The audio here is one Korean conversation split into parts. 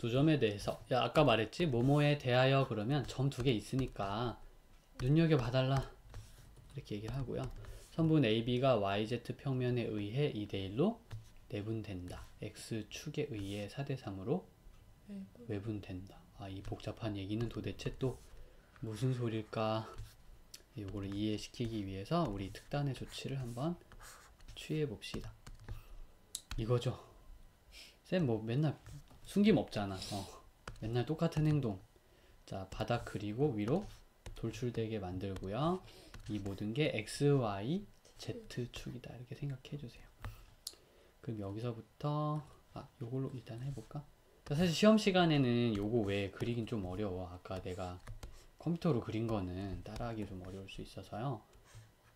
두 점에 대해서. 야 아까 말했지? 뭐뭐에 대하여 그러면 점 두 개 있으니까 눈여겨 봐달라. 이렇게 얘기를 하고요. 선분 AB가 YZ 평면에 의해 2대1로 내분된다. X축에 의해 4대3으로 네. 외분된다. 아 이 복잡한 얘기는 도대체 또 무슨 소릴까? 요거를 이해시키기 위해서 우리 특단의 조치를 한번 취해 봅시다. 이거죠. 쌤 뭐 맨날 숨김 없잖아. 어. 맨날 똑같은 행동. 자, 바닥 그리고 위로 돌출되게 만들고요. 이 모든 게 x, y, z 축이다. 이렇게 생각해 주세요. 그럼 여기서부터 아, 요걸로 일단 해 볼까? 그러니까 사실 시험 시간에는 요거 외에 그리긴 좀 어려워. 아까 내가 컴퓨터로 그린 거는 따라하기 좀 어려울 수 있어서요.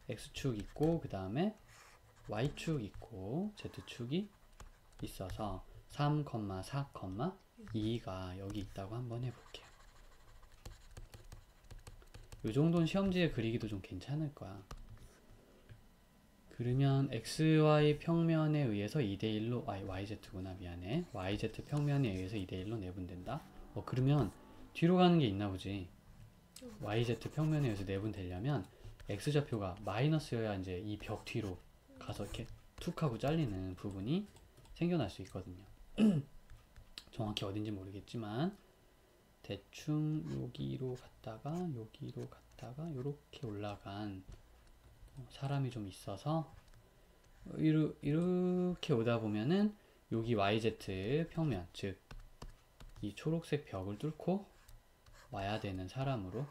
x축 있고 그 다음에 y축 있고 z축이 있어서 3, 4, 2가 여기 있다고 한번 해볼게요. 이 정도는 시험지에 그리기도 좀 괜찮을 거야. 그러면 xy 평면에 의해서 2대1로 아 yz구나 미안해. yz 평면에 의해서 2대1로 내분된다? 어 그러면 뒤로 가는 게 있나 보지. yz 평면에 의해서 내분되려면 x좌표가 마이너스여야 이제 이 벽 뒤로 가서 이렇게 툭 하고 잘리는 부분이 생겨날 수 있거든요 정확히 어딘지 모르겠지만 대충 여기로 갔다가 여기로 갔다가 이렇게 올라간 어, 사람이 좀 있어서 이르, 이렇게 오다 보면은 여기 YZ 평면 즉 이 초록색 벽을 뚫고 와야 되는 사람으로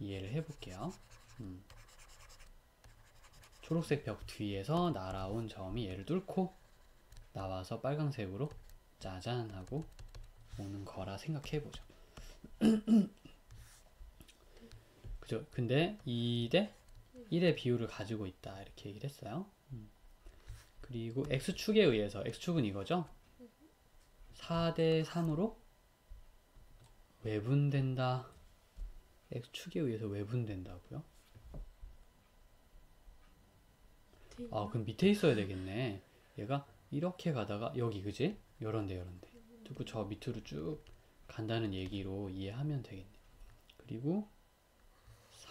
이해를 해볼게요. 음. 초록색 벽 뒤에서 날아온 점이 얘를 뚫고 나와서 빨강색으로 짜잔 하고 오는 거라 생각해 보죠. 그죠? 근데 2대 1의 비율을 가지고 있다 이렇게 얘기를 했어요. 음. 그리고 x축에 의해서 x축은 이거죠. 4대 3으로 외분된다. x축에 의해서 외분된다고요? 아 그럼 밑에 있어야 되겠네. 얘가 이렇게 가다가 여기 그지? 요런데 요런데. 그리고 저 밑으로 쭉 간다는 얘기로 이해하면 되겠네. 그리고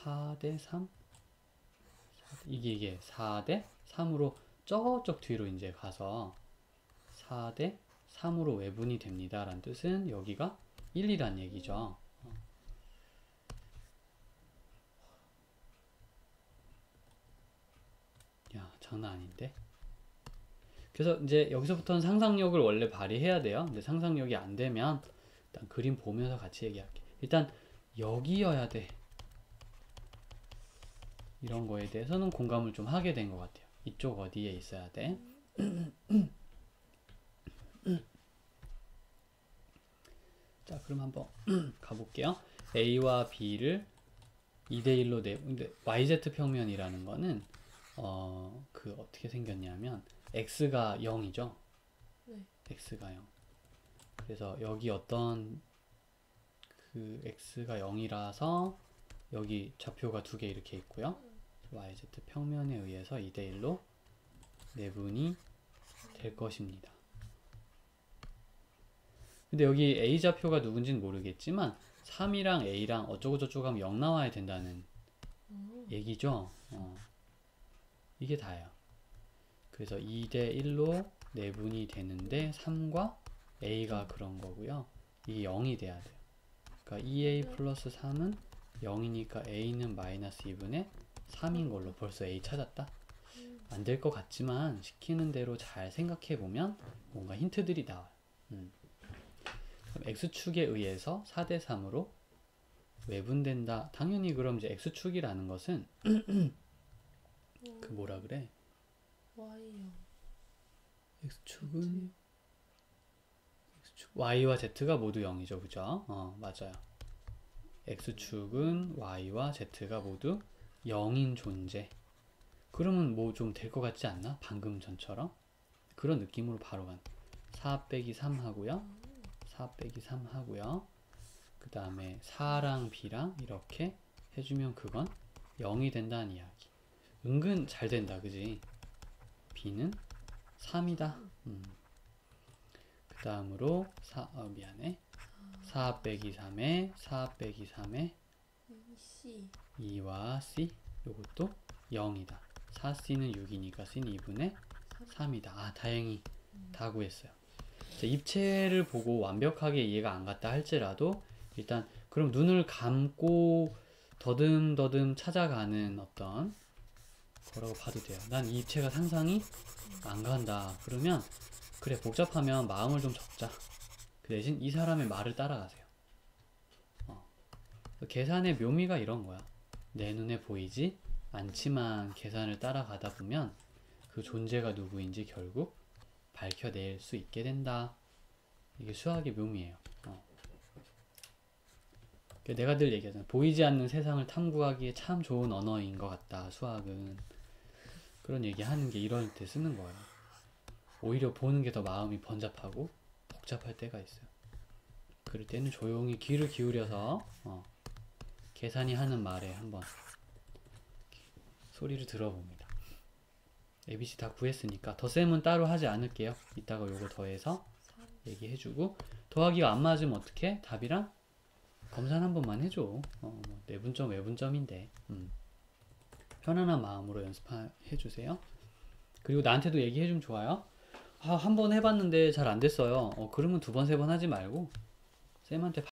4대 3 이게 이게 4대 3으로 저쪽 뒤로 이제 가서 4대 3으로 외분이 됩니다 라는 뜻은 여기가 1, 2란 얘기죠. 어. 야 장난 아닌데 그래서 이제 여기서부터는 상상력을 원래 발휘해야 돼요. 근데 상상력이 안 되면 일단 그림 보면서 같이 얘기할게. 일단 여기여야 돼. 이런 거에 대해서는 공감을 좀 하게 된 것 같아요. 이쪽 어디에 있어야 돼. 자, 그럼 한번 가볼게요. A와 B를 2대1로 내, 근데 YZ 평면이라는 거는, 어, 그 어떻게 생겼냐면, x가 0이죠. 네. x가 0. 그래서 여기 어떤 그 x가 0이라서 여기 좌표가 두 개 이렇게 있고요. yz 평면에 의해서 2대 1로 내분이 될 것입니다. 근데 여기 a 좌표가 누군지는 모르겠지만 3이랑 a랑 어쩌고저쩌고 하면 0 나와야 된다는 얘기죠. 어. 이게 다예요. 그래서 2대 1로 내분이 되는데 3과 a가 그런 거고요. 이게 0이 돼야 돼요. 그러니까 2a 플러스 3은 0이니까 a는 마이너스 2분의 3인 걸로 벌써 a 찾았다? 안 될 것 같지만 시키는 대로 잘 생각해 보면 뭔가 힌트들이 나와요. 음. x축에 의해서 4대 3으로 외분된다. 당연히 그럼 이제 x축이라는 것은 그 뭐라 그래? Y요. x축은 x축 y와 z가 모두 0이죠. 그죠? 어, 맞아요. x축은 y와 z가 모두 0인 존재. 그러면 뭐 좀 될 것 같지 않나? 방금 전처럼. 그런 느낌으로 바로 간. 4 빼기 3 하고요. 4 빼기 3 하고요. 그 다음에 4랑 b랑 이렇게 해주면 그건 0이 된다는 이야기. 은근 잘 된다. 그지? B는 3이다. 음. 그 다음으로 4, 어, 미안해. 4 빼기 3에 4 빼기 3에 C 2와 C 요것도 0이다. 4C는 6이니까 C는 2분의 3이다. 아, 다행히 다 구했어요. 자, 입체를 보고 완벽하게 이해가 안 갔다 할지라도 일단 그럼 눈을 감고 더듬더듬 찾아가는 어떤 거라고 봐도 돼요. 난 이 입체가 상상이 안 간다. 그러면 그래 복잡하면 마음을 좀 접자. 그 대신 이 사람의 말을 따라가세요. 어. 계산의 묘미가 이런 거야. 내 눈에 보이지 않지만 계산을 따라가다 보면 그 존재가 누구인지 결국 밝혀낼 수 있게 된다. 이게 수학의 묘미예요. 어. 그 내가 늘 얘기하잖아. 보이지 않는 세상을 탐구하기에 참 좋은 언어인 것 같다. 수학은 그런 얘기 하는 게 이럴 때 쓰는 거예요. 오히려 보는 게 더 마음이 번잡하고 복잡할 때가 있어요. 그럴 때는 조용히 귀를 기울여서 어, 계산이 하는 말에 한번 소리를 들어봅니다. ABC 다 구했으니까 덧셈은 따로 하지 않을게요. 이따가 요거 더해서 3 얘기해주고 더하기가 안 맞으면 어떻게? 답이랑 검산 한 번만 해줘. 어, 뭐 내분점 외분점인데 음. 편안한 마음으로 연습해 주세요. 그리고 나한테도 얘기해 주면 좋아요. 아, 한 번 해봤는데 잘 안 됐어요. 어, 그러면 두 번, 세 번 하지 말고 쌤한테